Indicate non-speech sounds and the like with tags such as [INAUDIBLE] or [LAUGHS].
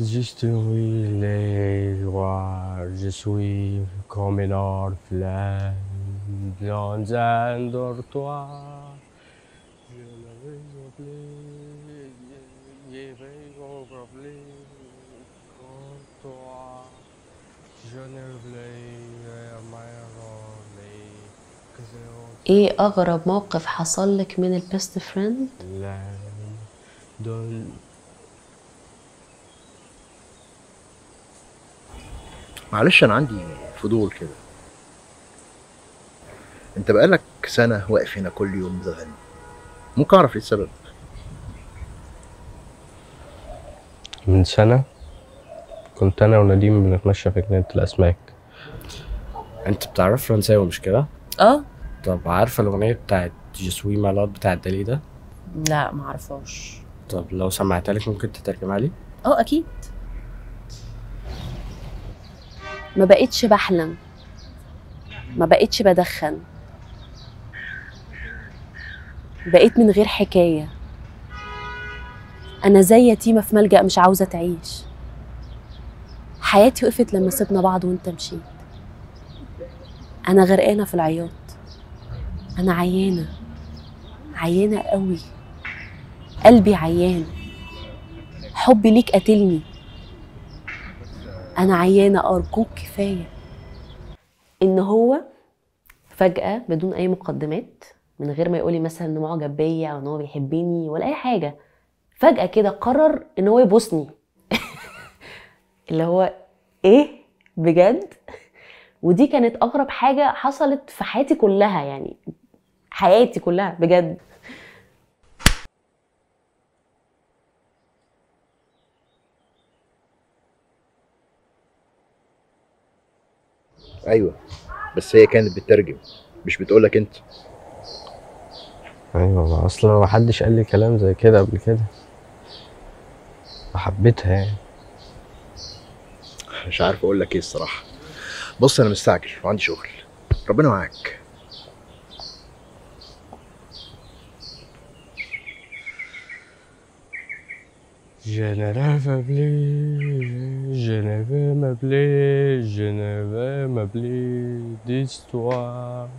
Juste oui, les rois, je suis comme un orphelin dans un dortoir. Je ne vais oublier, je vais oublier comme toi. Je ne que c'est إيه اغرب موقف حصل لك من البيست فريند la donne معلش أنا عندي فضول كده. أنت بقالك سنة واقف هنا كل يوم بتغني. ممكن أعرف إيه السبب؟ من سنة كنت أنا ونديم بنتمشى في جنينة الأسماك. أنت بتعرف فرنساوي مش كده؟ آه. طب عارفة الأغنية بتاعت جسوي مالات بتاعت دالي ده؟ لا معرفوش طب لو سمعتها لك ممكن تترجمها لي؟ آه أكيد. ما بقتش بحلم. ما بقتش بدخن. بقيت من غير حكاية. أنا زي يتيمة في ملجأ مش عاوزة تعيش. حياتي وقفت لما سيبنا بعض وانت مشيت. أنا غرقانة في العياط. أنا عيانة. عيانة قوي. قلبي عيان. حبي ليك قاتلني. أنا عيانة أرجوك كفاية. إن هو فجأة بدون أي مقدمات من غير ما يقولي مثلا إنه معجب بيا أو إن هو بيحبني ولا أي حاجة فجأة كده قرر إن هو يبوسني. [LAUGHS] اللي هو إيه؟ بجد؟ ودي كانت أغرب حاجة حصلت في حياتي كلها يعني حياتي كلها بجد. أيوه. بس هي كانت بتترجم مش بتقولك أنت. أيوة ما أصلا ما حدش قال لي كلام زي كده قبل كده وحبيتها يعني. مش عارف أقول لك إيه الصراحة. بص أنا مستعجل وعندي شغل. ربنا معاك. Rêve plus, je ne veux me plus, je ne veux plus d'histoire.